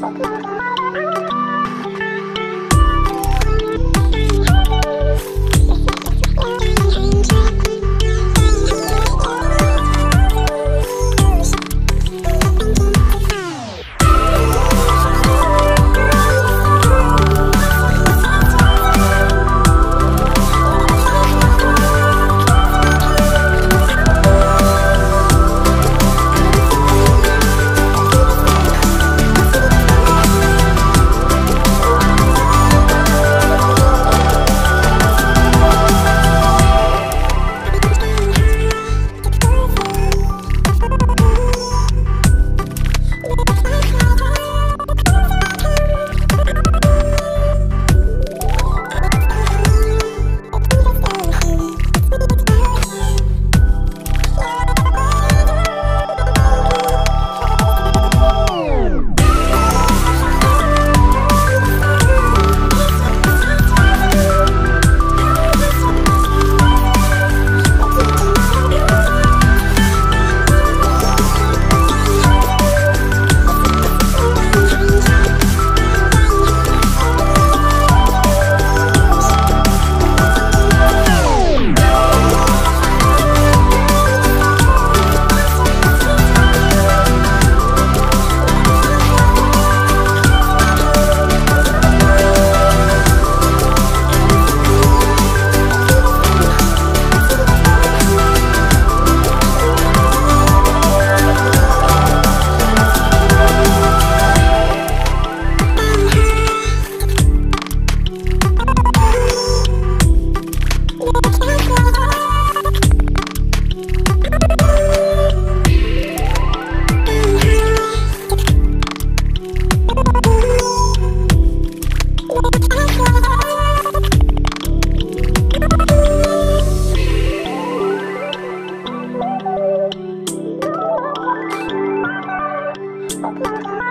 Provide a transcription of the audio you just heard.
Tot morgen. Thank you.